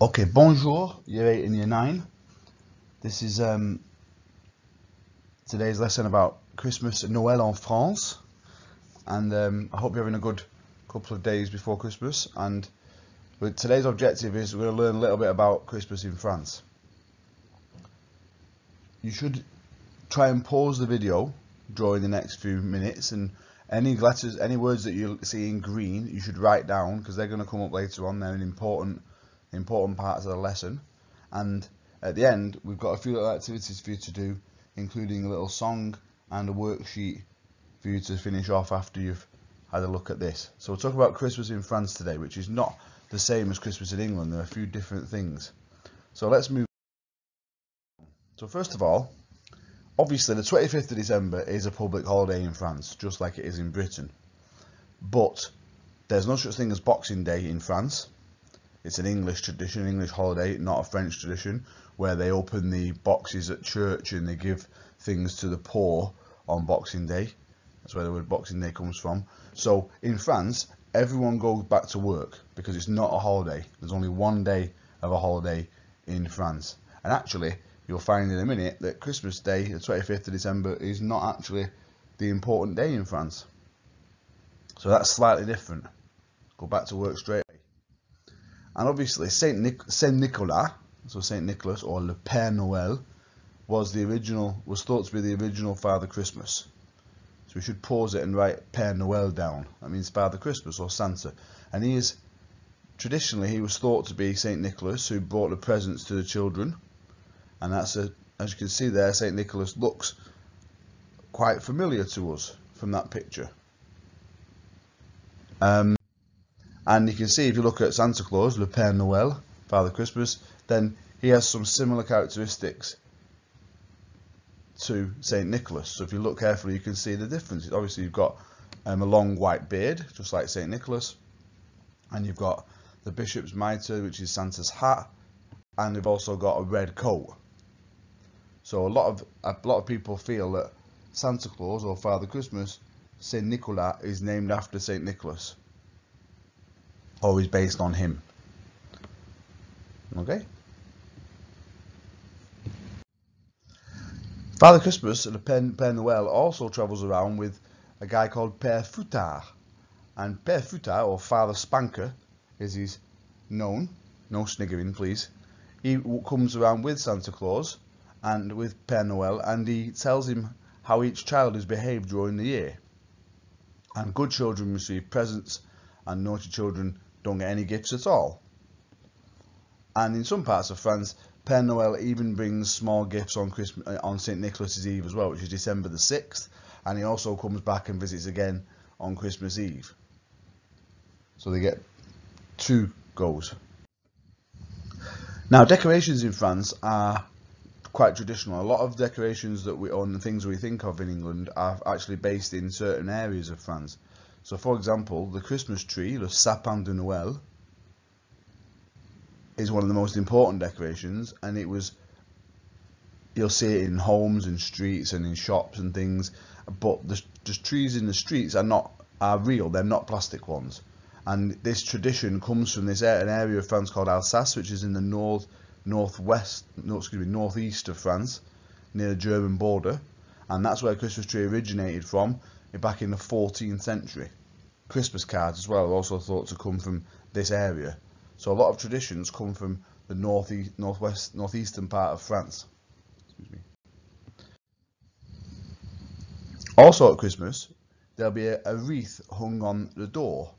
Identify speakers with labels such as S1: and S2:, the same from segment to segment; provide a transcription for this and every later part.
S1: Okay, bonjour, year 8 and year 9. This is um, today's lesson about Christmas and Noël en France. And um, I hope you're having a good couple of days before Christmas. And today's objective is we're going to learn a little bit about Christmas in France. You should try and pause the video during the next few minutes and any letters, any words that you see in green, you should write down because they're going to come up later on. They're an important important parts of the lesson and at the end we've got a few little activities for you to do including a little song and a worksheet for you to finish off after you've had a look at this. So we'll talk about Christmas in France today which is not the same as Christmas in England, there are a few different things. So let's move So first of all, obviously the 25th of December is a public holiday in France just like it is in Britain. But there's no such thing as Boxing Day in France it's an English tradition, English holiday, not a French tradition, where they open the boxes at church and they give things to the poor on Boxing Day. That's where the word Boxing Day comes from. So in France, everyone goes back to work because it's not a holiday. There's only one day of a holiday in France. And actually, you'll find in a minute that Christmas Day, the 25th of December, is not actually the important day in France. So that's slightly different. Go back to work straight and obviously Saint, Nic Saint Nicolas, so Saint Nicholas or Le Père Noël, was the original, was thought to be the original Father Christmas. So we should pause it and write Père Noël down. That means Father Christmas or Santa. And he is, traditionally, he was thought to be Saint Nicholas who brought the presents to the children. And that's a, as you can see there, Saint Nicholas looks quite familiar to us from that picture. Um, and you can see if you look at Santa Claus, Le Père Noël, Father Christmas, then he has some similar characteristics to St. Nicholas. So if you look carefully, you can see the difference. Obviously, you've got um, a long white beard, just like St. Nicholas, and you've got the bishop's mitre, which is Santa's hat, and you've also got a red coat. So a lot of a lot of people feel that Santa Claus or Father Christmas, Saint Nicholas, is named after Saint Nicholas always based on him. Okay? Father Christmas, the Père, Père Noël, also travels around with a guy called Père Fouettard. And Père Fouettard, or Father Spanker, as he's known, no sniggering please, he comes around with Santa Claus and with Père Noël and he tells him how each child has behaved during the year. And good children receive presents and naughty children don't get any gifts at all. And in some parts of France, Père Noël even brings small gifts on Christmas, on St Nicholas's Eve as well, which is December the 6th, and he also comes back and visits again on Christmas Eve. So they get two goes. Now, decorations in France are quite traditional. A lot of decorations that we own and things we think of in England are actually based in certain areas of France. So for example, the Christmas tree, the sapin de Noël, is one of the most important decorations and it was you'll see it in homes and streets and in shops and things but the, the trees in the streets are not are real they're not plastic ones. And this tradition comes from this an area of France called Alsace which is in the north northwest no, excuse me northeast of France near the German border and that's where Christmas tree originated from back in the 14th century Christmas cards as well are also thought to come from this area. So a lot of traditions come from the northeast, northwest, northeastern part of France. Also at Christmas, there'll be a, a, wreath hung on the door,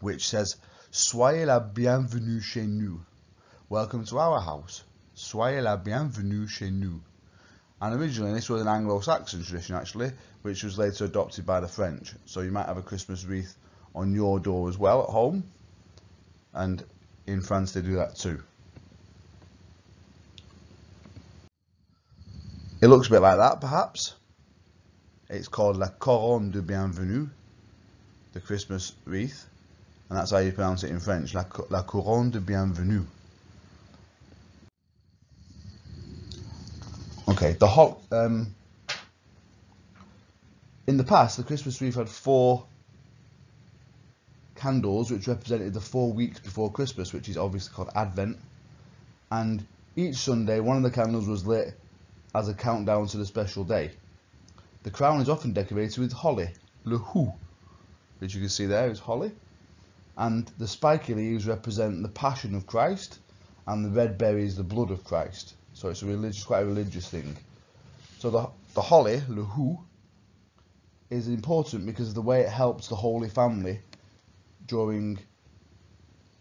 S1: which says, Soyez la bienvenue chez nous. Welcome to our house. Soyez la bienvenue chez nous. And originally this was an Anglo-Saxon tradition actually, which was later adopted by the French. So you might have a Christmas wreath on your door as well at home. And in France they do that too. It looks a bit like that perhaps. It's called La Couronne de Bienvenue, the Christmas wreath. And that's how you pronounce it in French, La, La Couronne de Bienvenue. Okay, the hot. Um, in the past, the Christmas wreath had four candles which represented the four weeks before Christmas, which is obviously called Advent. And each Sunday, one of the candles was lit as a countdown to the special day. The crown is often decorated with holly, le houx, which you can see there is holly. And the spiky leaves represent the passion of Christ, and the red berries the blood of Christ. So it's a religious, quite a religious thing. So the, the holly, le houx, is important because of the way it helps the Holy Family during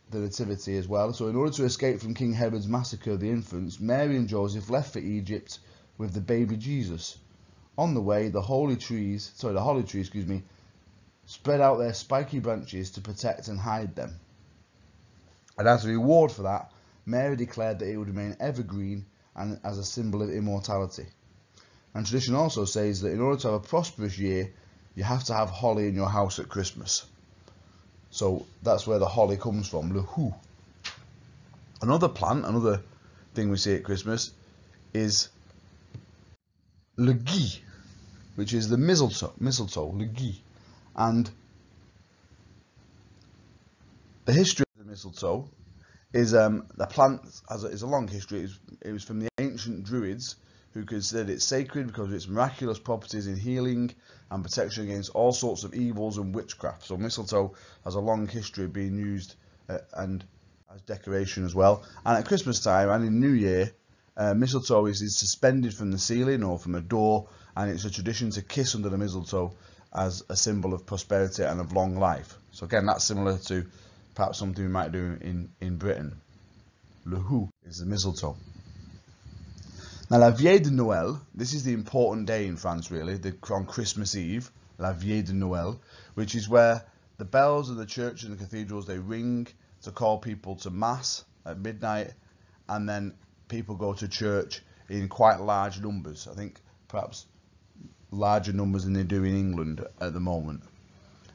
S1: the Nativity as well. So in order to escape from King Herod's massacre of the infants, Mary and Joseph left for Egypt with the baby Jesus. On the way, the holy trees, sorry, the holly trees, excuse me, spread out their spiky branches to protect and hide them. And as a reward for that, Mary declared that it would remain evergreen and as a symbol of immortality. And tradition also says that in order to have a prosperous year, you have to have holly in your house at Christmas. So that's where the holly comes from, le houx. Another plant, another thing we see at Christmas is le gui, which is the mistletoe, mistletoe, le gui. And the history of the mistletoe is um, the plant has a, is a long history. It was, it was from the ancient Druids who considered it sacred because of its miraculous properties in healing and protection against all sorts of evils and witchcraft. So mistletoe has a long history of being used uh, and as decoration as well. And at Christmas time and in New Year, uh, mistletoe is, is suspended from the ceiling or from a door, and it's a tradition to kiss under the mistletoe as a symbol of prosperity and of long life. So again, that's similar to perhaps something we might do in, in Britain. Le houx is the mistletoe. Now, la Vieille de Noël, this is the important day in France, really, the, on Christmas Eve, la Vieille de Noël, which is where the bells of the church and the cathedrals, they ring to call people to Mass at midnight, and then people go to church in quite large numbers. I think perhaps larger numbers than they do in England at the moment.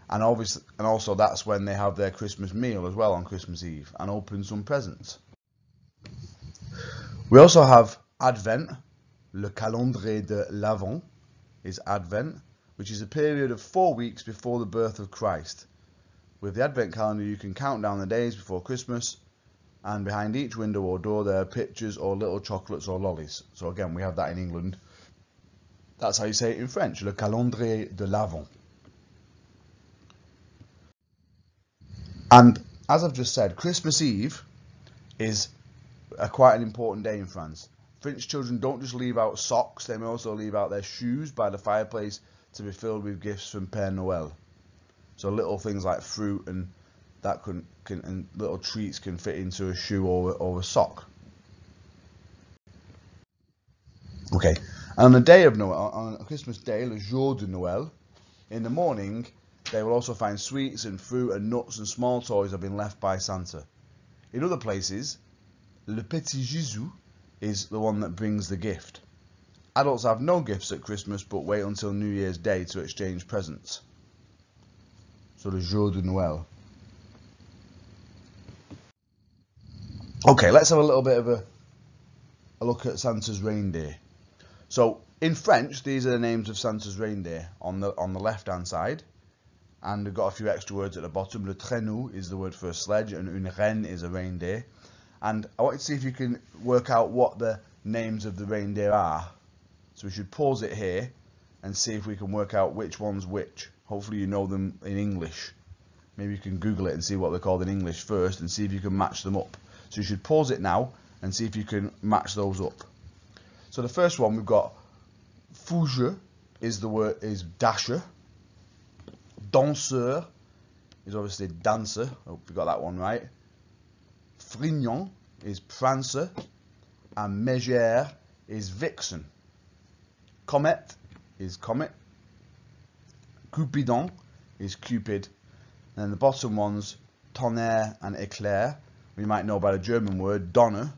S1: And obviously, and also that's when they have their Christmas meal as well on Christmas Eve and open some presents. We also have Advent, le calendrier de l'Avent is Advent, which is a period of four weeks before the birth of Christ. With the Advent calendar, you can count down the days before Christmas, and behind each window or door, there are pictures or little chocolates or lollies. So, again, we have that in England. That's how you say it in French, le calendrier de l'Avent. And as I've just said, Christmas Eve is a, quite an important day in France. French children don't just leave out socks, they may also leave out their shoes by the fireplace to be filled with gifts from Père Noël. So little things like fruit and that can, can and little treats can fit into a shoe or, or a sock. Okay, on the day of Noel, on Christmas Day, le jour de Noël, in the morning, they will also find sweets and fruit and nuts and small toys have been left by Santa. In other places, le petit Jésus is the one that brings the gift. Adults have no gifts at Christmas but wait until New Year's Day to exchange presents. So le jour de Noël. Okay, let's have a little bit of a, a look at Santa's reindeer. So in French, these are the names of Santa's reindeer on the on the left hand side, and we've got a few extra words at the bottom. Le traîneau is the word for a sledge, and une renne is a reindeer. And I want to see if you can work out what the names of the reindeer are. So we should pause it here and see if we can work out which one's which. Hopefully you know them in English. Maybe you can Google it and see what they're called in English first and see if you can match them up. So you should pause it now and see if you can match those up. So the first one we've got Fouge is the word is dasher. Danseur is obviously dancer. Hope we got that one right. Frignon is prancer. And Megère is vixen. Comet is comet. Cupidon is Cupid. And then the bottom ones, tonnerre and éclair, we might know by the German word Donner,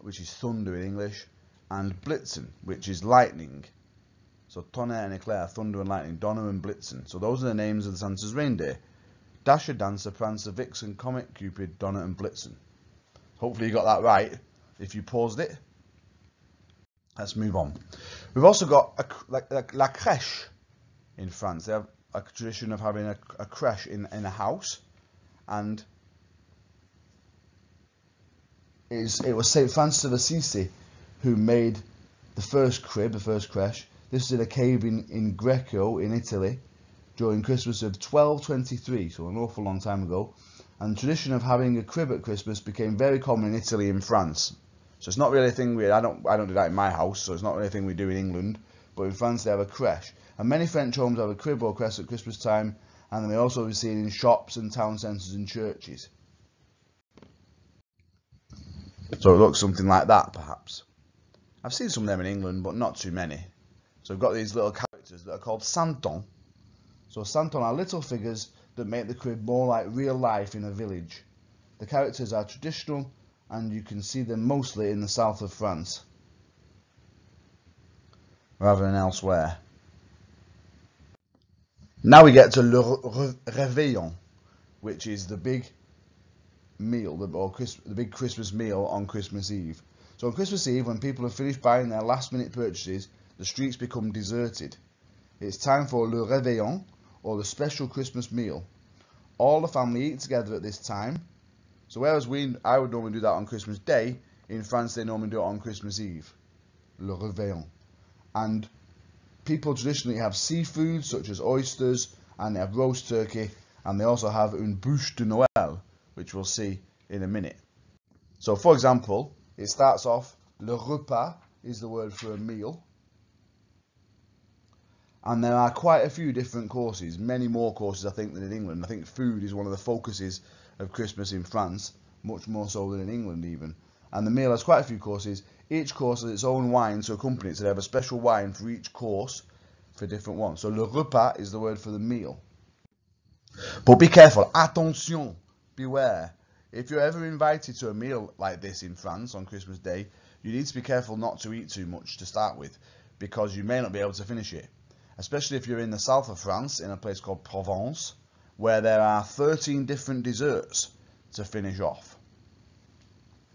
S1: which is thunder in English, and Blitzen, which is lightning. So Tonnerre and Eclair, thunder and lightning, Donner and Blitzen. So those are the names of the Santa's reindeer. Dasher, Dancer, Prancer, Vixen, Comet, Cupid, Donner and Blitzen. Hopefully you got that right if you paused it. Let's move on. We've also got a, like, like La Crèche in France. They have a tradition of having a, a crèche in, in a house. and was, it was St. Francis of Assisi who made the first crib, the first creche. This was in a cave in, in Greccio in Italy during Christmas of 1223, so an awful long time ago. And the tradition of having a crib at Christmas became very common in Italy and France. So it's not really a thing we I don't I don't do that in my house, so it's not really a thing we do in England. But in France they have a creche, and many French homes have a crib or creche at Christmas time, and they may also be seen in shops and town centres and churches. So it looks something like that, perhaps. I've seen some of them in England, but not too many. So we've got these little characters that are called santons. So santons are little figures that make the crib more like real life in a village. The characters are traditional and you can see them mostly in the south of France rather than elsewhere. Now we get to Le Réveillon, which is the big meal, the, or the big Christmas meal on Christmas Eve. So on Christmas Eve, when people have finished buying their last minute purchases, the streets become deserted. It's time for Le Réveillon, or the special Christmas meal. All the family eat together at this time. So whereas we, I would normally do that on Christmas Day, in France they normally do it on Christmas Eve. Le Réveillon. And people traditionally have seafood such as oysters, and they have roast turkey, and they also have une bûche de Noël, which we'll see in a minute. So for example, it starts off, le repas is the word for a meal, and there are quite a few different courses, many more courses I think than in England. I think food is one of the focuses of Christmas in France, much more so than in England even. And the meal has quite a few courses. Each course has its own wine to accompany it, so they have a special wine for each course for different ones. So le repas is the word for the meal. But be careful, attention, beware. If you're ever invited to a meal like this in France on Christmas Day, you need to be careful not to eat too much to start with, because you may not be able to finish it especially if you're in the south of France, in a place called Provence, where there are 13 different desserts to finish off.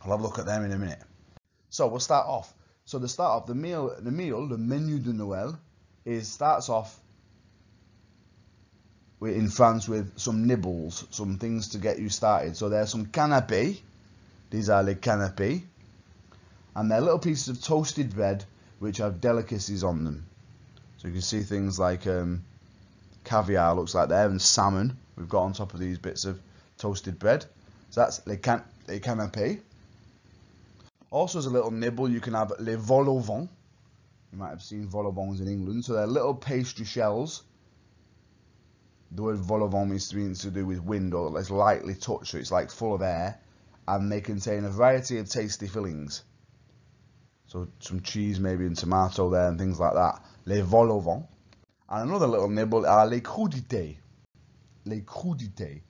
S1: I'll have a look at them in a minute. So we'll start off. So the start of the meal, the meal, the menu de Noël, is starts off in France with some nibbles, some things to get you started. So there's some canapés. These are the canapés. And they're little pieces of toasted bread which have delicacies on them. So you can see things like um, caviar looks like there and salmon we've got on top of these bits of toasted bread. So that's les, can les canapés. Also as a little nibble you can have les vol au vent. You might have seen vol au vents in England. So they're little pastry shells. The word vol au vent means to do with wind or it's lightly touched so it's like full of air and they contain a variety of tasty fillings. So some cheese maybe and tomato there and things like that les vols au vent. And another little nibble are les crudités. Les crudités,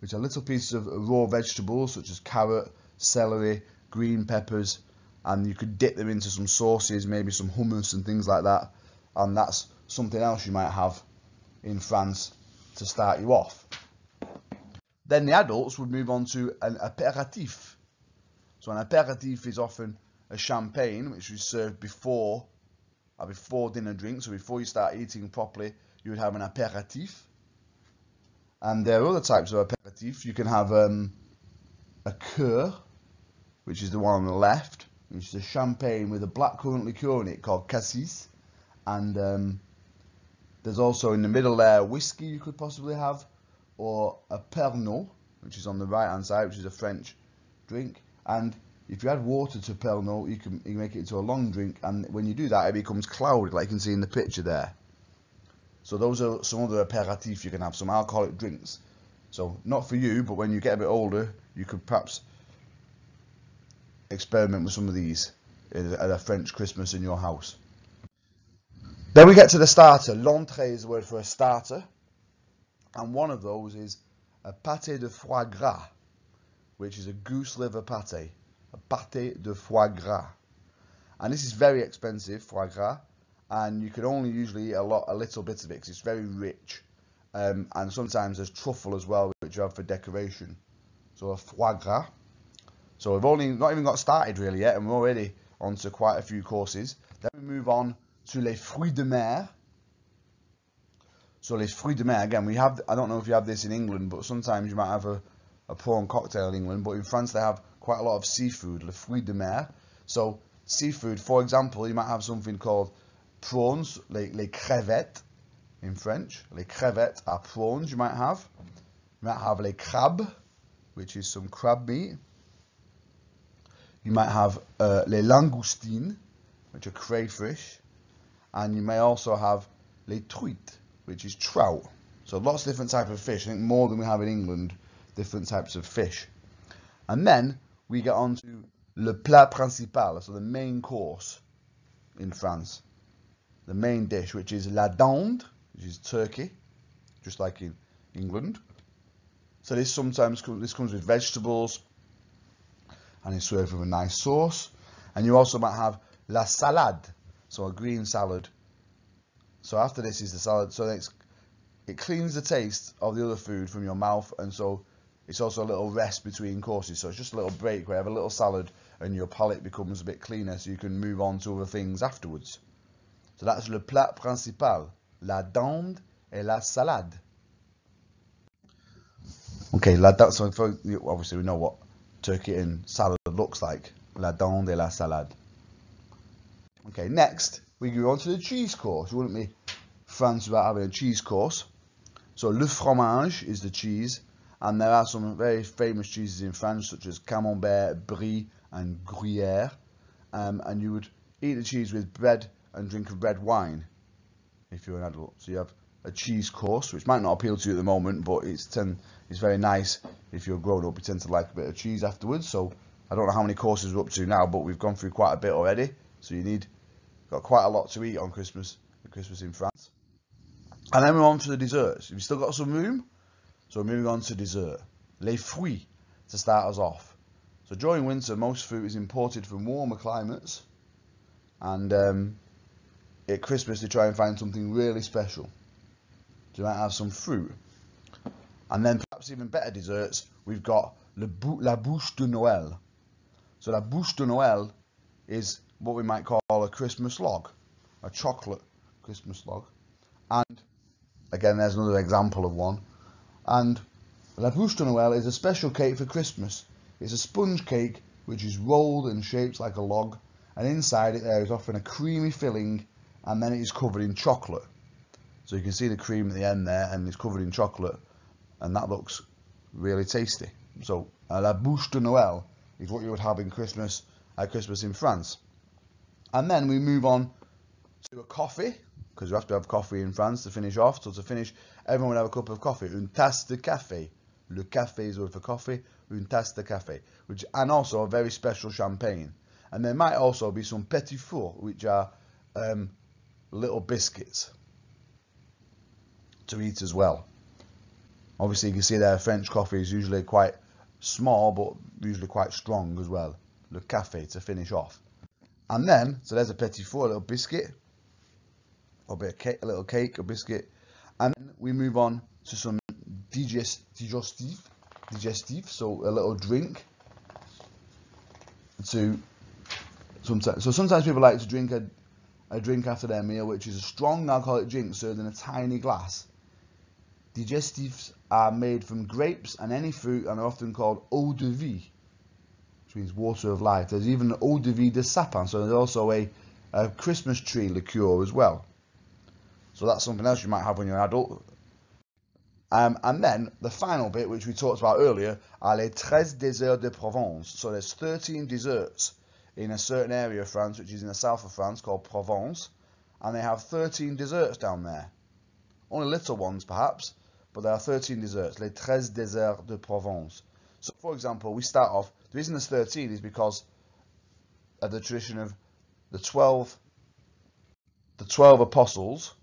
S1: which are little pieces of raw vegetables such as carrot, celery, green peppers, and you could dip them into some sauces, maybe some hummus and things like that. And that's something else you might have in France to start you off. Then the adults would move on to an apéritif. So an apéritif is often a champagne which is served before uh, before dinner drink. So before you start eating properly, you would have an aperitif. And there are other types of aperitif. You can have um, a kir, which is the one on the left, which is a champagne with a blackcurrant liqueur in it called cassis. And um, there's also in the middle there whiskey you could possibly have, or a pernod, which is on the right hand side, which is a French drink. And if you add water to Pernod, you can, you can make it into a long drink, and when you do that, it becomes cloudy, like you can see in the picture there. So those are some other aperitifs you can have, some alcoholic drinks. So not for you, but when you get a bit older, you could perhaps experiment with some of these at a French Christmas in your house. Then we get to the starter. L'entrée is the word for a starter. And one of those is a pâté de foie gras, which is a goose liver pâté pâté de foie gras. And this is very expensive, foie gras, and you can only usually eat a lot, a little bit of it because it's very rich. Um, and sometimes there's truffle as well, which you have for decoration. So a foie gras. So we've only not even got started really yet, and we're already on to quite a few courses. Then we move on to les fruits de mer. So les fruits de mer, again, we have, I don't know if you have this in England, but sometimes you might have a, a prawn cocktail in England, but in France they have quite a lot of seafood, le fruit de mer. So seafood, for example, you might have something called prawns, les, les crevettes in French. Les crevettes are prawns you might have. You might have les crabes, which is some crab meat. You might have uh, les langoustines, which are crayfish. And you may also have les truites, which is trout. So lots of different types of fish. I think more than we have in England, different types of fish. And then we get on to le plat principal, so the main course in France. The main dish, which is la dinde, which is turkey, just like in England. So this sometimes this comes with vegetables and it's served with a nice sauce. And you also might have la salade, so a green salad. So after this is the salad. So it's, it cleans the taste of the other food from your mouth, and so it's also a little rest between courses. So it's just a little break where you have a little salad and your palate becomes a bit cleaner, so you can move on to other things afterwards. So that's le plat principal, la dinde et la salade. Okay, la dinde. So for, obviously we know what turkey and salad looks like. La dinde et la salade. Okay, next we go on to the cheese course. Wouldn't be France without having a cheese course. So le fromage is the cheese, and there are some very famous cheeses in France, such as Camembert, Brie, and Gruyere. Um, and you would eat the cheese with bread and drink red wine if you're an adult. So you have a cheese course, which might not appeal to you at the moment, but it's ten, it's very nice if you're grown up. You tend to like a bit of cheese afterwards. So I don't know how many courses we're up to now, but we've gone through quite a bit already. So you need got quite a lot to eat on Christmas, Christmas in France. And then we're on to the desserts. We've still got some room, so moving on to dessert. Les fruits to start us off. So during winter, most fruit is imported from warmer climates, and um, at Christmas they try and find something really special. So you might have some fruit, and then perhaps even better desserts. We've got bou la bouche de Noël. So la bouche de Noël is what we might call a Christmas log, a chocolate Christmas log, and again there's another example of one. And la bouche de Noël is a special cake for Christmas it's a sponge cake which is rolled and shaped like a log, and inside it there is often a creamy filling, and then it is covered in chocolate. So you can see the cream at the end there, and it's covered in chocolate, and that looks really tasty. So la bouche de Noël is what you would have in Christmas at Christmas in France. And then we move on to a coffee, because you have to have coffee in France to finish off. So to finish, everyone would have a cup of coffee, une tasse de café. Le café is word for coffee, une tasse de café, which and also a very special champagne. And there might also be some petit four, which are um, little biscuits to eat as well. Obviously, you can see there French coffee is usually quite small, but usually quite strong as well. Le café to finish off. And then, so there's a petit four, a little biscuit, or a cake, a little cake, a biscuit. And then we move on to some digest, digestive, digestive, so a little drink to sometimes. So sometimes people like to drink a, a drink after their meal, which is a strong alcoholic drink served in a tiny glass. Digestives are made from grapes and any fruit and are often called eau de vie, which means water of life. There's even eau de vie de sapin, so there's also a, a Christmas tree liqueur as well. So that's something else you might have when you're an adult. Um, and then the final bit, which we talked about earlier, are les treize desserts de Provence. So there's 13 desserts in a certain area of France, which is in the south of France, called Provence. And they have 13 desserts down there. Only little ones, perhaps, but there are 13 desserts. Les treize desserts de Provence. So, for example, we start off, the reason there's 13 is because of the tradition of the 12, the 12 apostles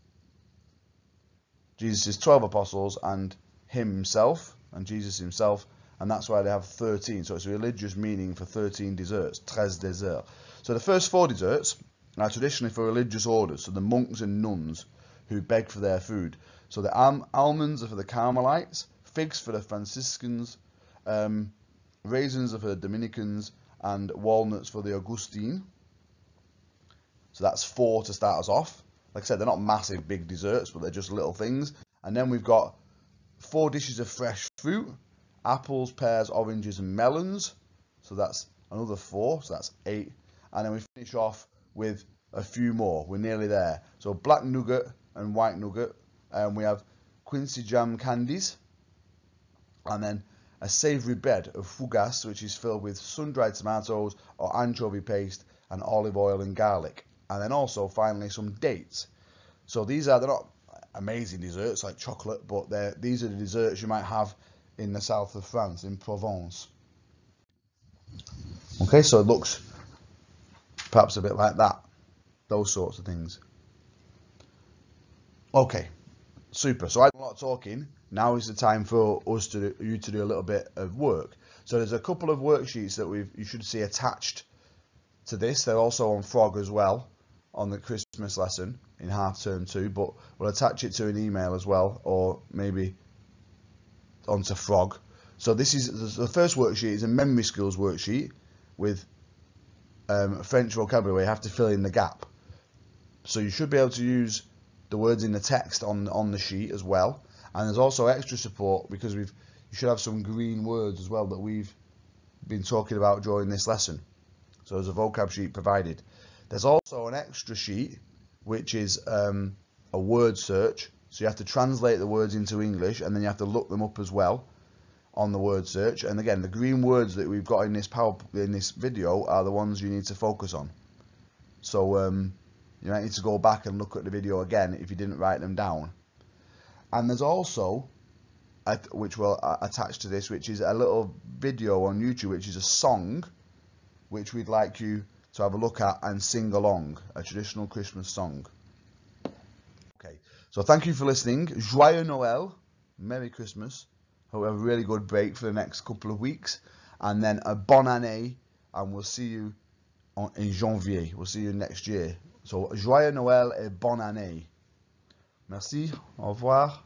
S1: Jesus' 12 apostles and himself, and Jesus himself, and that's why they have 13. So it's a religious meaning for 13 desserts, treize desserts. So the first four desserts are traditionally for religious orders, so the monks and nuns who beg for their food. So the al almonds are for the Carmelites, figs for the Franciscans, um, raisins are for the Dominicans, and walnuts for the Augustine. So that's four to start us off. Like I said, they're not massive big desserts, but they're just little things. And then we've got four dishes of fresh fruit apples, pears, oranges, and melons. So that's another four, so that's eight. And then we finish off with a few more. We're nearly there. So black nougat and white nougat. And we have quincy jam candies. And then a savoury bed of fougasse, which is filled with sun-dried tomatoes or anchovy paste and olive oil and garlic. And then also, finally, some dates. So these are, they're not amazing desserts like chocolate, but they're, these are the desserts you might have in the south of France, in Provence. Okay, so it looks perhaps a bit like that. Those sorts of things. Okay, super. So I did a lot of talking. Now is the time for us to you to do a little bit of work. So there's a couple of worksheets that we've you should see attached to this. They're also on Frog as well on the Christmas lesson in half term two, but we'll attach it to an email as well, or maybe onto Frog. So this is the first worksheet is a memory skills worksheet with um, French vocabulary. You have to fill in the gap. So you should be able to use the words in the text on on the sheet as well. And there's also extra support because we've you should have some green words as well that we've been talking about during this lesson. So there's a vocab sheet provided. There's also an extra sheet which is um, a word search. So you have to translate the words into English and then you have to look them up as well on the word search. And again, the green words that we've got in this power in this video are the ones you need to focus on. So um, you might need to go back and look at the video again if you didn't write them down. And there's also, which will attach to this, which is a little video on YouTube, which is a song, which we'd like you to have a look at and sing along, a traditional Christmas song. Okay, so thank you for listening. Joyeux Noël, Merry Christmas. Hope you have a really good break for the next couple of weeks. And then a bonne année, and we'll see you on, in janvier. We'll see you next year. So, joyeux Noël et bonne année. Merci, au revoir.